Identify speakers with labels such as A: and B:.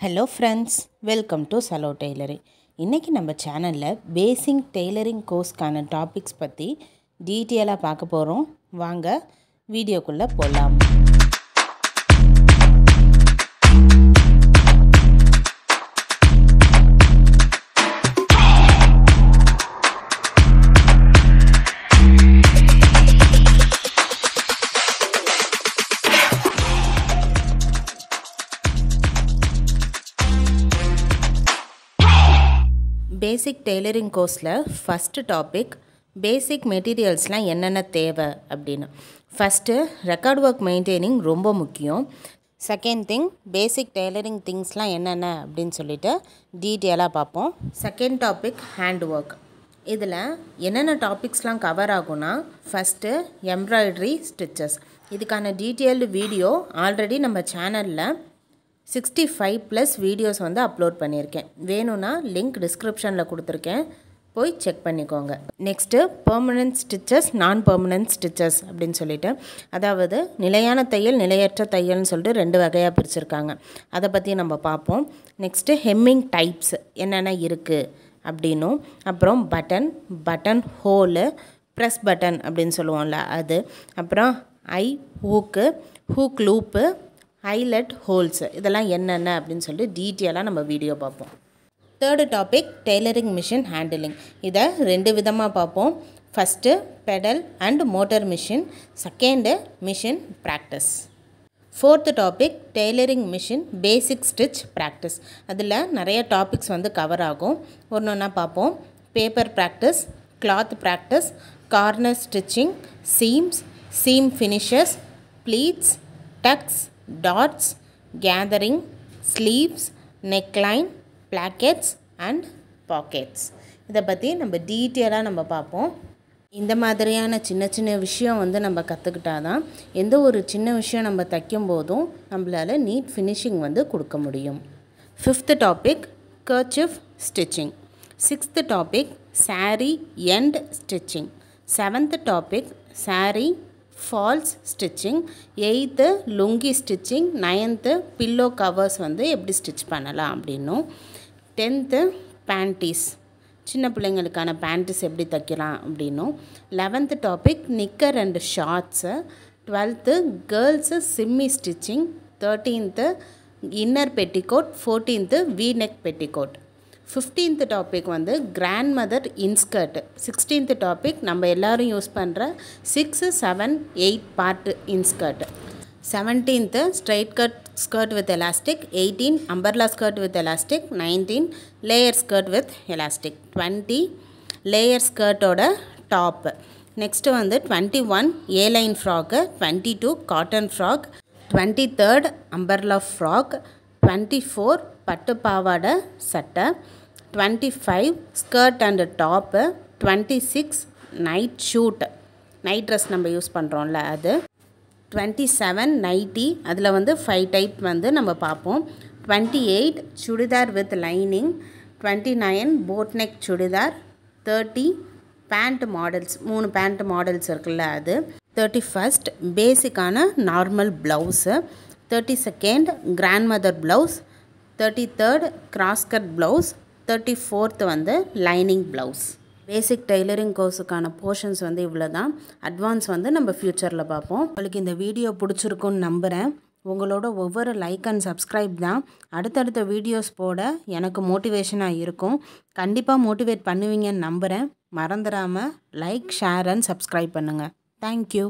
A: Hello friends welcome to Chalo tailoring இன்றைக்கி நம்ம சேனலில் பேசிங் டெய்லரிங் கோர்ஸ்க்கான டாபிக்ஸ் பற்றி டீட்டெயிலாக பார்க்க போகிறோம் வாங்க வீடியோக்குள்ளே போகலாம் பேசிக் டெய்லரிங் கோர்ஸில் ஃபஸ்ட்டு டாபிக் பேசிக் மெட்டீரியல்ஸ்லாம் என்னென்ன தேவை அப்படின்னு. ஃபஸ்ட்டு ரெக்கார்ட் ஒர்க் மெயின்டைனிங் ரொம்ப முக்கியம். செகண்ட் திங் பேசிக் டெய்லரிங் திங்ஸ்லாம் என்னென்ன அப்படின்னு சொல்லிட்டு டீட்டெயிலாக பார்ப்போம். செகண்ட் டாபிக் ஹேண்ட் ஒர்க் இதில் என்னென்ன டாபிக்ஸ்லாம் கவர் ஆகும்னா ஃபஸ்ட்டு எம்ப்ராய்டரி ஸ்டிச்சஸ் இதுக்கான டீட்டெயில்டு வீடியோ ஆல்ரெடி நம்ம சேனலில் சிக்ஸ்டி ஃபைவ் ப்ளஸ் வீடியோஸ் வந்து அப்லோட் பண்ணியிருக்கேன். வேணும்னா லிங்க் டிஸ்கிரிப்ஷனில் கொடுத்துருக்கேன். போய் செக் பண்ணிக்கோங்க. நெக்ஸ்ட்டு பெர்மனன்ட் ஸ்டிச்சஸ் நான் பெர்மனன்ட் ஸ்டிச்சஸ் அப்படின்னு சொல்லிட்டு அதாவது நிலையான தையல் நிலையற்ற தையல்னு சொல்லிட்டு ரெண்டு வகையாக பிரிச்சுருக்காங்க. அதை பற்றி நம்ம பார்ப்போம். நெக்ஸ்ட்டு ஹெம்மிங் டைப்ஸ் என்னென்ன இருக்குது அப்படின்னும் அப்புறம் button button hole press button அப்படின்னு சொல்லுவோம்ல அது அப்புறம் eye hook hook loop eyelet holes. இதெல்லாம் என்னென்ன அப்படின்னு சொல்லிட்டு டீட்டெயிலாக நம்ம வீடியோ பார்ப்போம். Third topic tailoring machine handling இதை ரெண்டு விதமாக பார்ப்போம். First pedal and motor machine second machine practice fourth topic tailoring machine basic stitch practice அதில் நிறைய டாபிக்ஸ் வந்து கவர் ஆகும். ஒன்று ஒன்றா பார்ப்போம். Paper practice cloth practice corner stitching seams seam finishes pleats tucks darts gathering sleeves neckline plackets and pockets இதை பற்றி நம்ம டீட்டெயிலாக நம்ம பார்ப்போம். இந்த மாதிரியான சின்ன சின்ன விஷயம் வந்து நம்ம கற்றுக்கிட்டா தான் எந்த ஒரு சின்ன விஷயம் நம்ம தைக்கும் போதும் நம்மளால் நீட் ஃபினிஷிங் வந்து கொடுக்க முடியும். Fifth topic kerchief stitching sixth topic sari end stitching seventh topic sari falls stitching eighth lungi stitching ninth pillow covers வந்து எப்படி ஸ்டிச் பண்ணலாம் அப்படின்னும். டென்த்து பேண்டீஸ் சின்ன பிள்ளைங்களுக்கான பேண்டீஸ் எப்படி தைக்கலாம் அப்படின்னும். Eleventh topic knicker and shorts twelfth girls shimmy stitching thirteenth inner petticoat fourteenth V neck petticoat fifteenth topic வந்து grand mother inskirt sixteenth topic நம்ம எல்லோரும் யூஸ் பண்ணுற six seven eight part inskirt seventeenth straight cut skirt with elastic eighteen umbrella skirt with elastic nineteen layer skirt with elastic twenty layer ஸ்கர்ட்டோட top next வந்து twenty one A line frock twenty two cotton frock twenty third umbrella frock twenty four பட்டு பாவாடை சட்டை. Twenty five skirt and top twenty six night suit night dress நம்ம use பண்ணுறோம்ல அது. Twenty seven nightie அதில் வந்து five type வந்து நம்ம பார்ப்போம். Twenty eight churidar with lining twenty nine boat neck churidar thirty pant models மூணு பேண்ட் மாடல்ஸ் இருக்குல்ல அது. தேர்ட்டி ஃபஸ்ட் பேசிக்கான normal blouse thirty second grand mother blouse thirty third cross cut blouse thirty fourth வந்து lining blouse. Basic tailoring கோர்ஸுக்கான portions வந்து இவ்வளோ தான் advance வந்து நம்ம ஃப்யூச்சரில் பார்ப்போம். உங்களுக்கு இந்த வீடியோ பிடிச்சிருக்குன்னு நம்புகிறேன் உங்களோட ஒவ்வொரு லைக் அண்ட் சப்ஸ்கிரைப் தான். அடுத்தடுத்த வீடியோஸ் போட எனக்கு மோட்டிவேஷனாக இருக்கும். கண்டிப்பாக மோட்டிவேட் பண்ணுவீங்கன்னு நம்புகிறேன் மறந்துடாமல் லைக் ஷேர் அண்ட் சப்ஸ்கிரைப் பண்ணுங்கள் தேங்க்யூ.